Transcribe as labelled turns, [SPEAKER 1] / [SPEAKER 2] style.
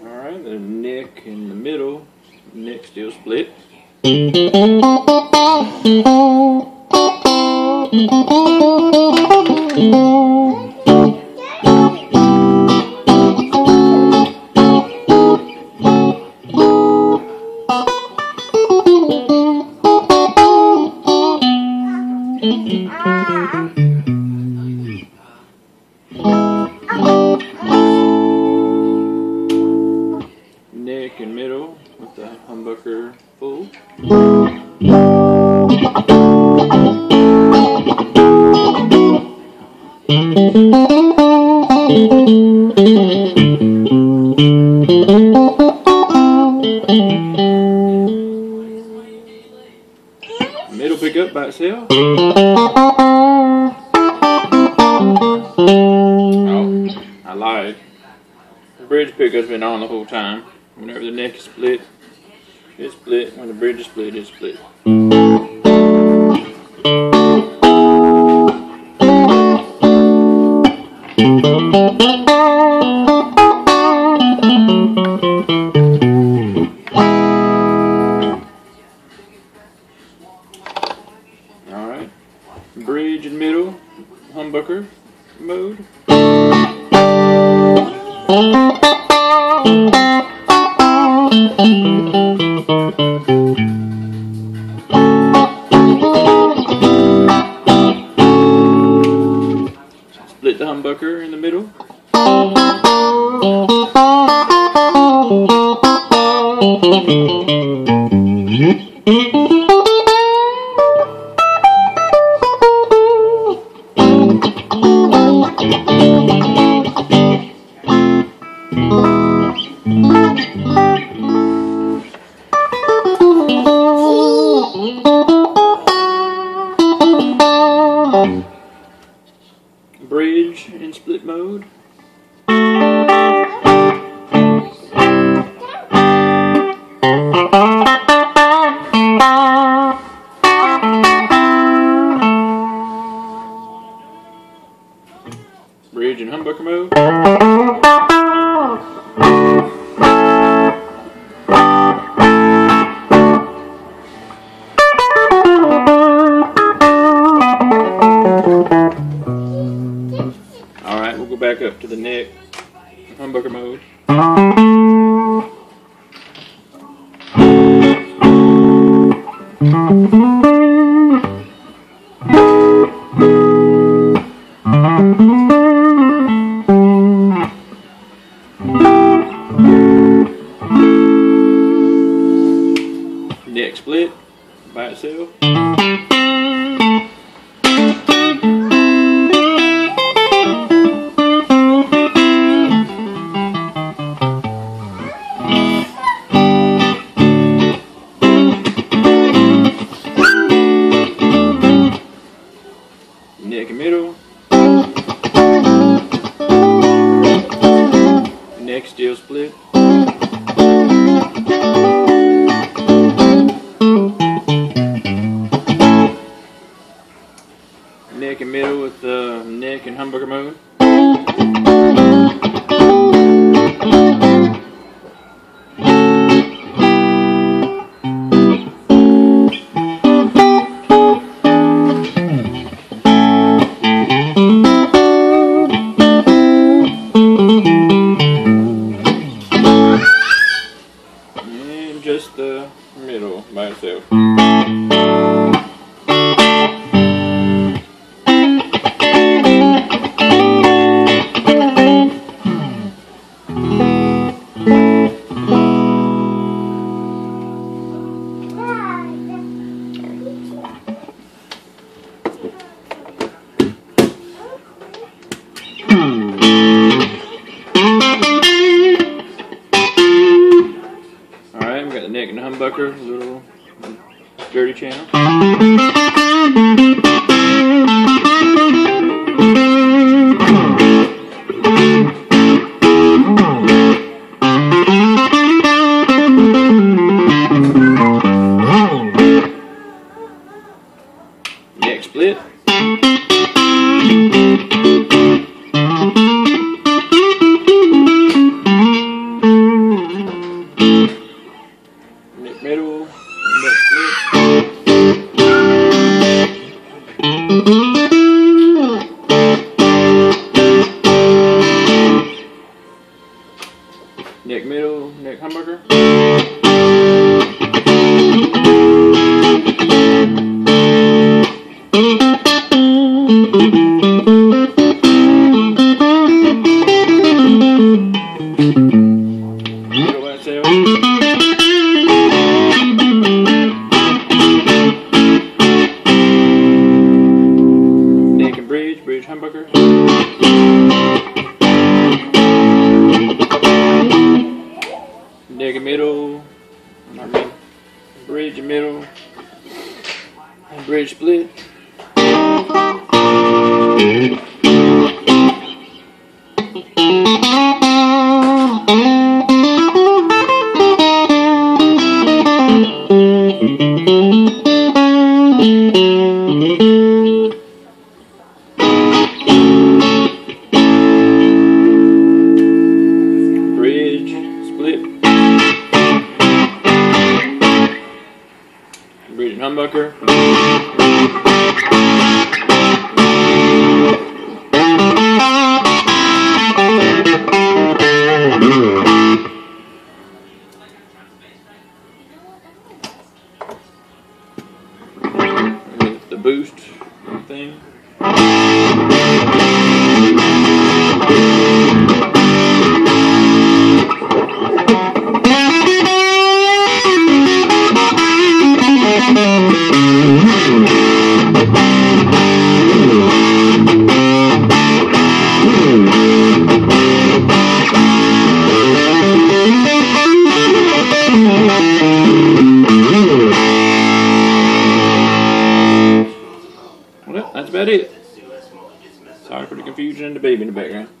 [SPEAKER 1] Alright, the neck in the middle. Neck still split. Neck and middle with the humbucker full. Middle pick up by itself. Lied. The bridge pickup's been on the whole time. Whenever the neck is split, it's split. When the bridge is split, it's split. Humbucker in the middle. In split mode. Bridge and humbucker mode. We'll go back up to the neck. Humbucker mode. Neck split by itself. Tucker, little dirty channel. toda. bridge split. Bridge humbucker. Mm -hmm. baby in the background.